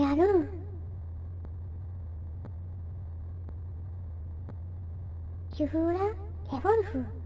やる。シュフーラ・ケフォルフ。